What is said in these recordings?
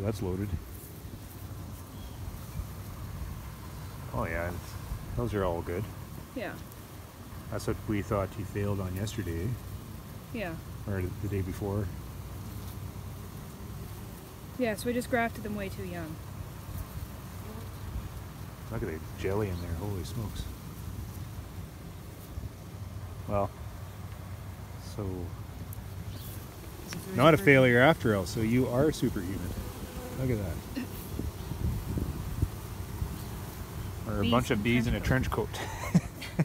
that's loaded. Oh yeah, those are all good. Yeah. That's what we thought you failed on yesterday, Yeah. or the day before. Yeah, so we just grafted them way too young. Look at the jelly in there, holy smokes. Well, so not a failure after all, so you are superhuman. Look at that. Or a Bees bunch of bees in a trench coat.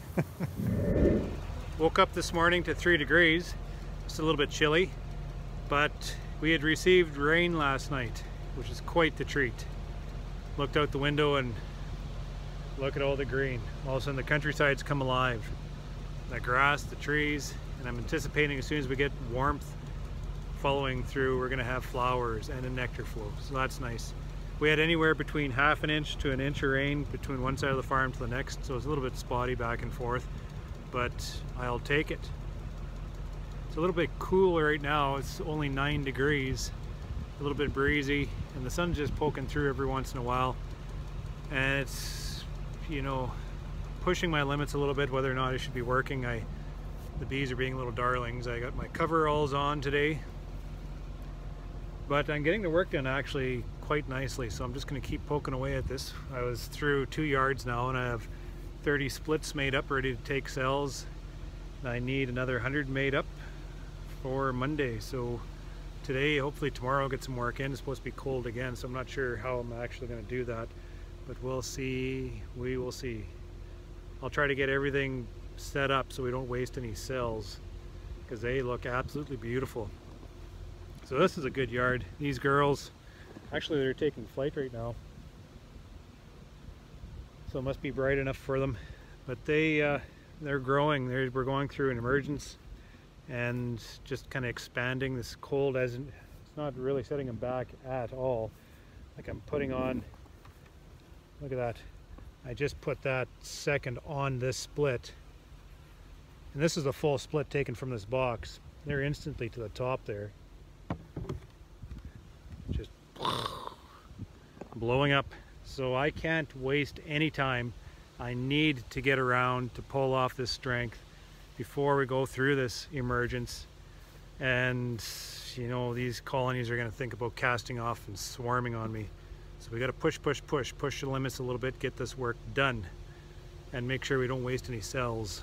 Woke up this morning to three degrees, just a little bit chilly, but we had received rain last night, which is quite the treat. Looked out the window and look at all the green. All of a sudden the countryside's come alive. The grass, the trees, and I'm anticipating as soon as we get warmth following through, we're gonna have flowers and a nectar flow, so that's nice. We had anywhere between half an inch to an inch of rain between one side of the farm to the next, so it's a little bit spotty back and forth, but I'll take it. It's a little bit cooler right now, it's only nine degrees, a little bit breezy, and the sun's just poking through every once in a while. And it's, you know, pushing my limits a little bit, whether or not I should be working. I, the bees are being little darlings. I got my coveralls on today, but I'm getting the work done actually quite nicely, so I'm just going to keep poking away at this. I was through two yards now and I have 30 splits made up ready to take cells. And I need another 100 made up for Monday, so today, hopefully tomorrow I'll get some work in. It's supposed to be cold again, so I'm not sure how I'm actually going to do that, but we'll see, we will see. I'll try to get everything set up so we don't waste any cells because they look absolutely beautiful. So this is a good yard. These girls, actually they're taking flight right now. So it must be bright enough for them. But they, uh, they're growing. They're, we're going through an emergence and just kind of expanding. This cold as it's not really setting them back at all. Like I'm putting on, look at that. I just put that second on this split. And this is the full split taken from this box. They're instantly to the top there. Just blowing up. So I can't waste any time. I need to get around to pull off this strength before we go through this emergence. And you know, these colonies are gonna think about casting off and swarming on me. So we got to push, push, push, push the limits a little bit, get this work done, and make sure we don't waste any cells.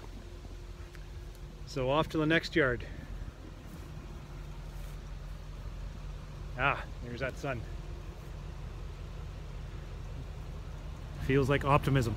So off to the next yard. Ah, there's that sun. Feels like optimism.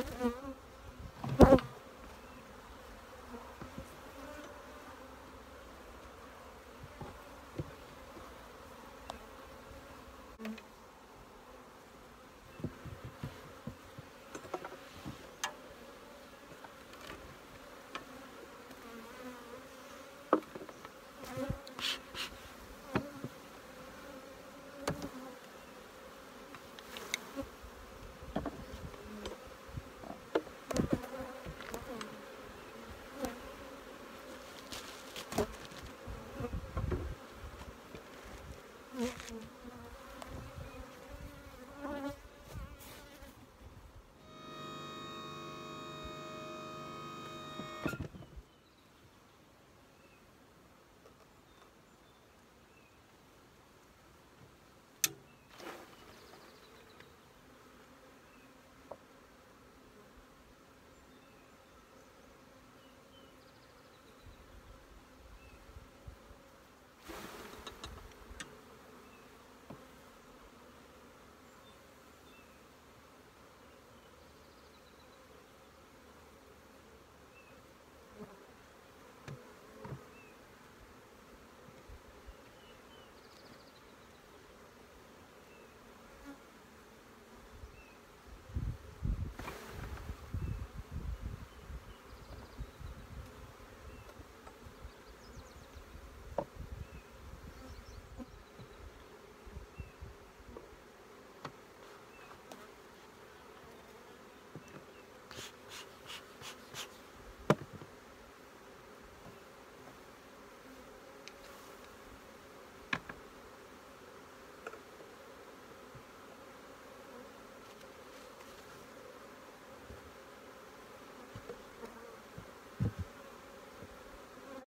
It. Mm-hmm.